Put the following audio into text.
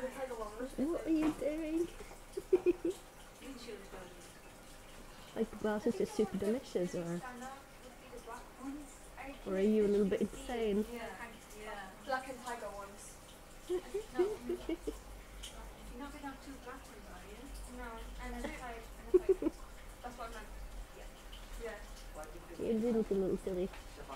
What are you doing? like the glass is super delicious or or are you a little bit insane? Yeah, yeah. Black and tiger ones. No, you're not going to have two black ones, are you? No, and then a tiger and a tiger. That's what I meant. Yeah. Yeah. You did look a little silly.